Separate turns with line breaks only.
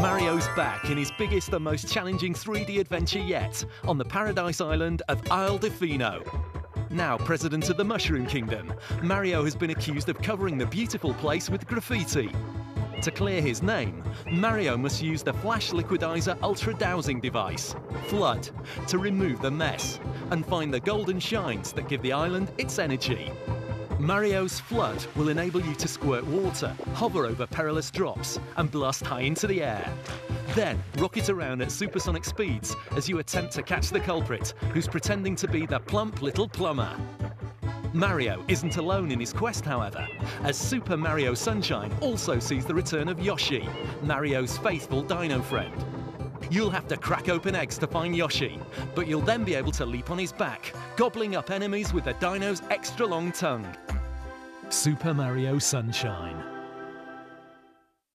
Mario's back in his biggest and most challenging 3D adventure yet on the paradise island of Isle Delfino. Now president of the Mushroom Kingdom, Mario has been accused of covering the beautiful place with graffiti. To clear his name, Mario must use the Flash Liquidizer Ultra Dousing device, FLUDD, to remove the mess and find the golden shines that give the island its energy. Mario's FLUDD will enable you to squirt water, hover over perilous drops, and blast high into the air. Then rocket around at supersonic speeds as you attempt to catch the culprit, who's pretending to be the plump little plumber. Mario isn't alone in his quest, however, as Super Mario Sunshine also sees the return of Yoshi, Mario's faithful dino friend. You'll have to crack open eggs to find Yoshi, but you'll then be able to leap on his back, gobbling up enemies with the dino's extra long tongue. Super Mario Sunshine.